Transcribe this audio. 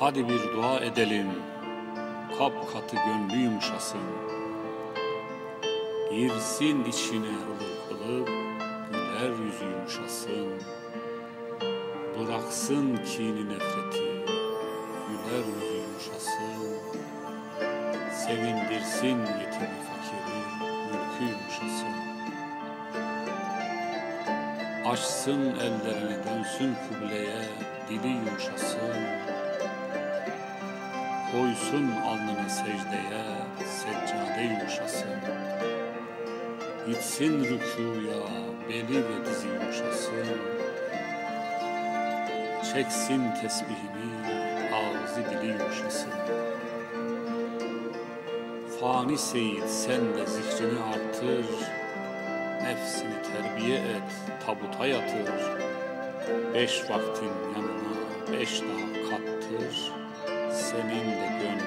Hadi bir dua edelim, kap katı gönlü yumuşasın. Girsin içine ılık ılık, güler yüzü yumuşasın. Bıraksın kini nefreti, güler yüzü yumuşasın. Sevindirsin yetimi fakiri, mülkü yumuşasın. Açsın ellerini dönsün kıbleye, dili yumuşasın. Koysun alnını secdeye, seccade yumuşasın. Gitsin rükuya, beli ve dizi yumuşasın. Çeksin tesbihini, ağzı dili yumuşasın. Fani Seyit sen de zikrini artır, Nefsini terbiye et, tabuta yatır. Beş vaktin yanına beş daha kattır, Senin de gönlün